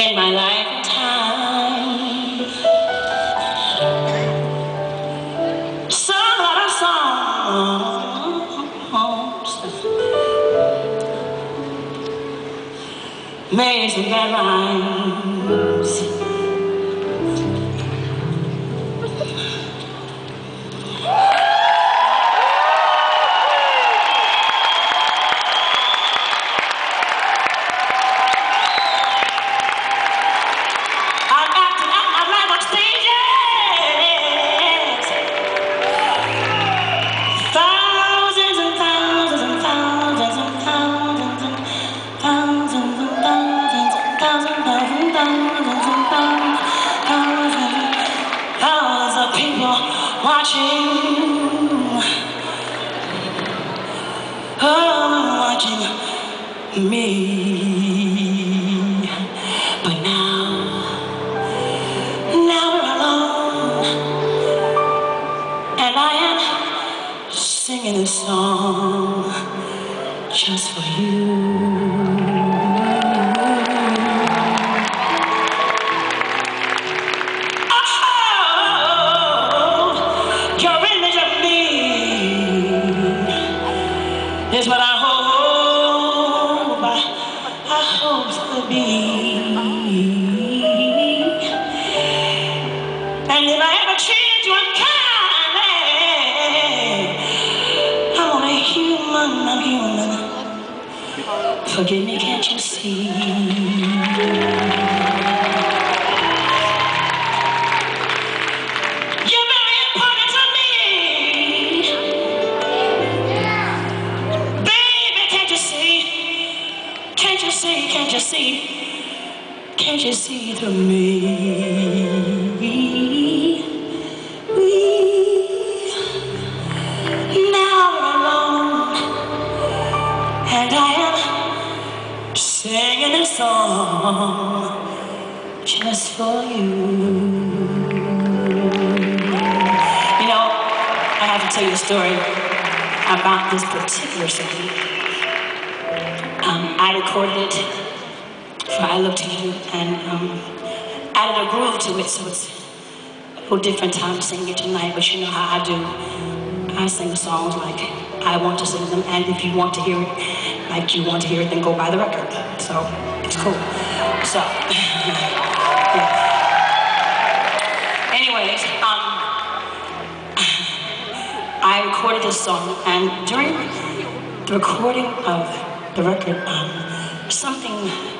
in my lifetime. Sung a lot of songs, made some watching. Oh, watching me. But now now we're alone, and I am singing a song just for you. Is what I hope, I, I hope to be. And if I ever treated you unkindly, I'm only human, I'm human. Forgive me, can't you see? Can't you see? Can't you see? Can't you see through me? Now alone, and I am singing a song just for you. You know, I have to tell you a story about this particular song. I recorded it for I Look to You and um, added a groove to it, so it's a little different time singing it tonight, but you know how I do. I sing the songs like I want to sing them, and if you want to hear it like you want to hear it, then go buy the record. So it's cool. So, yeah. Anyways, um, I recorded this song, and during the recording of the record, um, something